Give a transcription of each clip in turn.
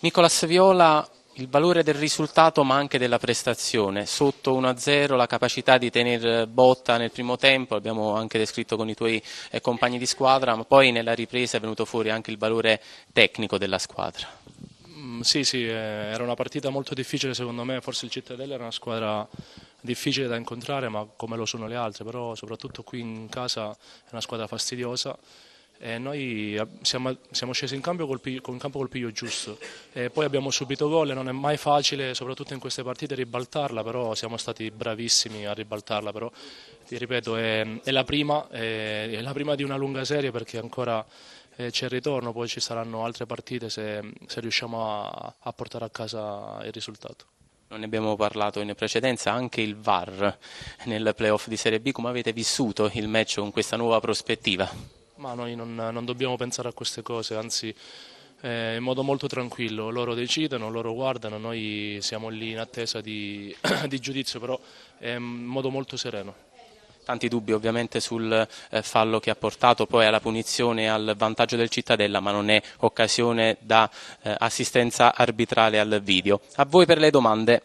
Nicolas Viola, il valore del risultato ma anche della prestazione, sotto 1-0 la capacità di tenere botta nel primo tempo, l'abbiamo anche descritto con i tuoi eh, compagni di squadra, ma poi nella ripresa è venuto fuori anche il valore tecnico della squadra. Mm, sì, sì, eh, era una partita molto difficile secondo me, forse il Cittadella era una squadra difficile da incontrare ma come lo sono le altre, però soprattutto qui in casa è una squadra fastidiosa e noi siamo, siamo, scesi in campo col, in campo col piglio giusto e poi abbiamo subito gol e non è mai facile, soprattutto in queste partite, ribaltarla, però siamo stati bravissimi a ribaltarla, però ti ripeto è, è, la, prima, è, è la prima di una lunga serie perché ancora eh, c'è il ritorno, poi ci saranno altre partite se, se riusciamo a, a portare a casa il risultato. Non ne abbiamo parlato in precedenza, anche il VAR nel playoff di Serie B, come avete vissuto il match con questa nuova prospettiva? Ma noi non, non dobbiamo pensare a queste cose, anzi eh, in modo molto tranquillo, loro decidono, loro guardano, noi siamo lì in attesa di, di giudizio, però in modo molto sereno tanti dubbi ovviamente sul eh, fallo che ha portato poi alla punizione al vantaggio del Cittadella, ma non è occasione da eh, assistenza arbitrale al video. A voi per le domande.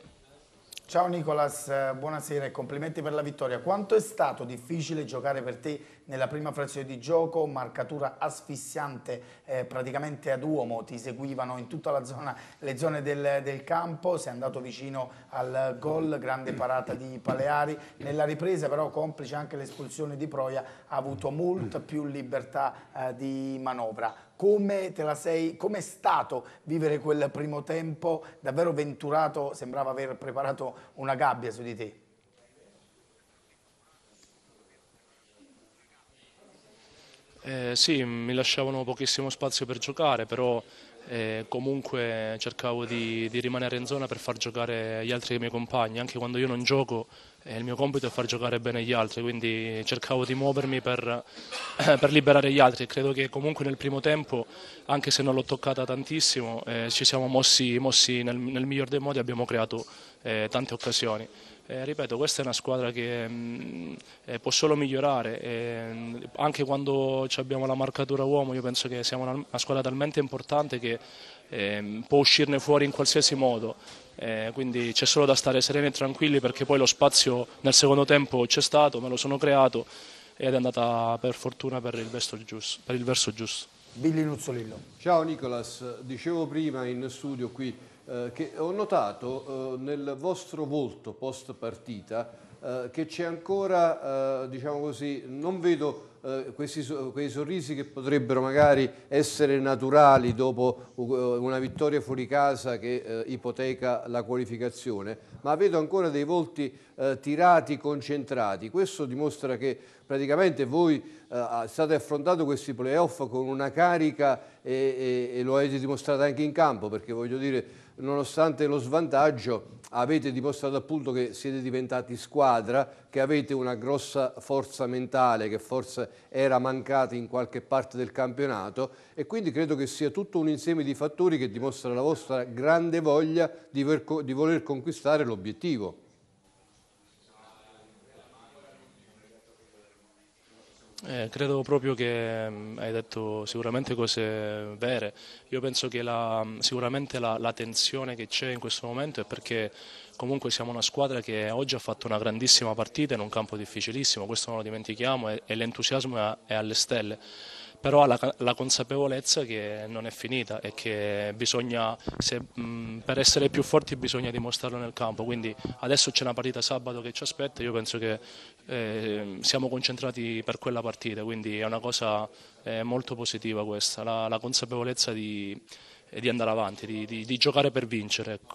Ciao Nicolas, buonasera e complimenti per la vittoria. Quanto è stato difficile giocare per te nella prima frazione di gioco? Marcatura asfissiante eh, praticamente ad uomo, ti seguivano in tutta la zona, le zone del, del, campo, sei andato vicino al gol, grande parata di Paleari. Nella ripresa però complice anche l'espulsione di Proia, ha avuto molta più libertà eh, di manovra come sei, come è stato vivere quel primo tempo davvero venturato, sembrava aver preparato una gabbia su di te? Eh, sì, mi lasciavano pochissimo spazio per giocare, però eh, comunque cercavo di, di, rimanere in zona per far giocare gli altri miei compagni, anche quando io non gioco eh, il mio compito è far giocare bene gli altri, quindi cercavo di muovermi per, per liberare gli altri. Credo che comunque nel primo tempo, anche se non l'ho toccata tantissimo, eh, ci siamo mossi, mossi nel, nel, miglior dei modi, abbiamo creato eh, tante occasioni. Eh, ripeto, questa è una squadra che mh, mm, eh, può solo migliorare, eh, anche quando abbiamo la marcatura uomo, io penso che siamo una, una squadra talmente importante che ehm, può uscirne fuori in qualsiasi modo, eh, quindi c'è solo da stare sereni e tranquilli perché poi lo spazio nel secondo tempo c'è stato, me lo sono creato ed è andata per fortuna per il verso giusto. Per il verso giusto. Billy Nuzzolillo. Ciao Nicolas, dicevo prima in studio qui eh, che ho notato eh, nel vostro volto post partita eh, che c'è ancora, eh, diciamo così, non vedo eh, questi, quei sorrisi che potrebbero magari essere naturali dopo una vittoria fuori casa che ipoteca la qualificazione, ma vedo ancora dei volti tirati, concentrati. Questo dimostra che praticamente voi state affrontando questi playoff con una carica e, e, e lo avete dimostrato anche in campo, perché voglio dire nonostante lo svantaggio avete dimostrato appunto che siete diventati squadra, che avete una grossa forza mentale che forse era mancata in qualche parte del campionato e quindi credo che sia tutto un insieme di fattori che dimostra la vostra grande voglia di, di voler conquistare l'obiettivo. Eh, credo proprio che mh, mm, hai detto sicuramente cose vere. Io penso che la, mm, sicuramente la, la, tensione che c'è in questo momento è perché comunque siamo una squadra che oggi ha fatto una grandissima partita in un campo difficilissimo, questo non lo dimentichiamo e, e l'entusiasmo è, è alle stelle però ha la, la, consapevolezza che non è finita e che bisogna, se, mh, per essere più forti bisogna dimostrarlo nel campo, quindi adesso c'è una partita sabato che ci aspetta, io penso che eh, siamo concentrati per quella partita, quindi è una cosa eh, molto positiva questa, la, la consapevolezza di, di, andare avanti, di, di, di giocare per vincere. Ecco.